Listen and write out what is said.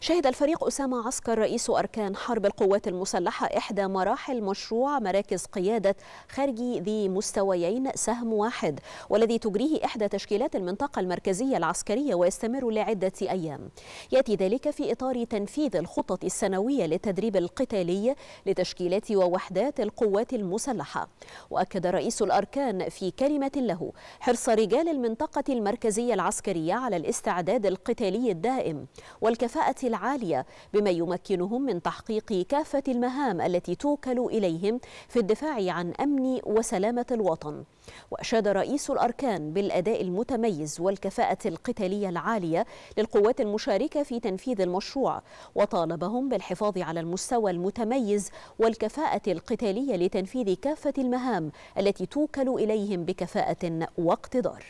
شهد الفريق أسامة عسكر رئيس أركان حرب القوات المسلحة إحدى مراحل مشروع مراكز قيادة خارجي ذي مستويين سهم واحد والذي تجريه إحدى تشكيلات المنطقة المركزية العسكرية ويستمر لعدة أيام. يأتي ذلك في إطار تنفيذ الخطط السنوية للتدريب القتالي لتشكيلات ووحدات القوات المسلحة. وأكد رئيس الأركان في كلمة له حرص رجال المنطقة المركزية العسكرية على الاستعداد القتالي الدائم والكفاءة العالية بما يمكنهم من تحقيق كافة المهام التي توكل إليهم في الدفاع عن أمن وسلامة الوطن. وأشاد رئيس الأركان بالأداء المتميز والكفاءة القتالية العالية للقوات المشاركة في تنفيذ المشروع. وطالبهم بالحفاظ على المستوى المتميز والكفاءة القتالية لتنفيذ كافة المهام التي توكل إليهم بكفاءة واقتدار.